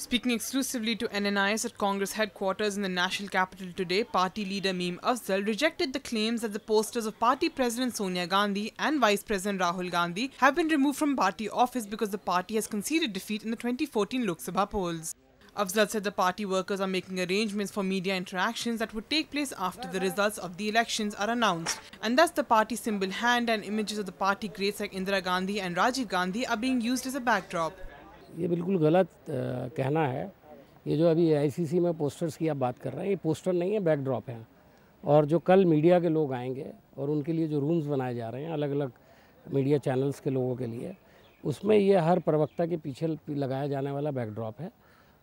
Speaking exclusively to NNIS at Congress headquarters in the national capital today, party leader Meem Afzal rejected the claims that the posters of party president Sonia Gandhi and vice president Rahul Gandhi have been removed from party office because the party has conceded defeat in the 2014 Lok Sabha polls. Afzal said the party workers are making arrangements for media interactions that would take place after the results of the elections are announced. And thus the party symbol hand and images of the party greats like Indira Gandhi and Rajiv Gandhi are being used as a backdrop. ये बिल्कुल गलत कहना है। ये जो अभी ICC में posters की आप बात कर रहे हैं, ये पोस्टर नहीं है बैकड्रॉप है। और जो कल मीडिया के लोग आएँगे और उनके लिए जो रूम्स बनाए जा रहे हैं अलग अलग मीडिया चैनल्स के लोगों के लिए, उसमें ये हर प्रवक्ता के पीछे लगाया जाने वाला बैकड्रॉप है।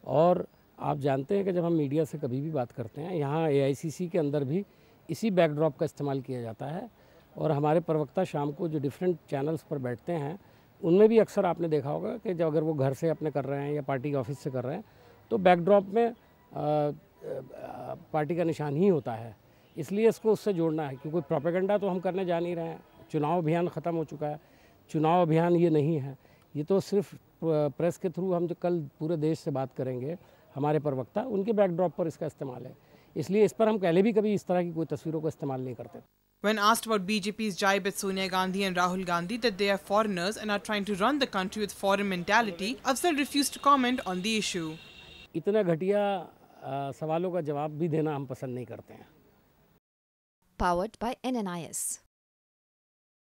और आप जानते हैं कि जब हम मीडिया से कभी भी बात करते हैं, यहाँ ए के अंदर भी इसी बैकड्रॉप का इस्तेमाल किया जाता है। और हमारे प्रवक्ता शाम को जो डिफरेंट चैनल्स पर बैठते हैं उनमें भी अक्सर आपने देखा होगा कि जब अगर वो घर से अपने कर रहे हैं या पार्टी के ऑफ़िस से कर रहे हैं तो बैकड्रॉप में पार्टी का निशान ही होता है। इसलिए इसको उससे जोड़ना है क्योंकि प्रोपेगेंडा तो हम करने जा नहीं रहे हैं। चुनाव अभियान ख़त्म हो चुका है। चुनाव अभियान ये नहीं है। ये तो सिर्फ़ प्रेस के थ्रू हम जो कल पूरे देश से बात करेंगे, हमारे प्रवक्ता, उनके बैकड्रॉप पर इसका इस्तेमाल है। इसलिए इस पर हम पहले भी कभी इस तरह की कोई तस्वीरों का इस्तेमाल नहीं करते। When asked about BJP's jibe at Sonia Gandhi and Rahul Gandhi that they are foreigners and are trying to run the country with foreign mentality, Afzal refused to comment on the issue. इतना घटिया सवालों का जवाब भी देना हम पसंद नहीं करते हैं Powered by NNIS.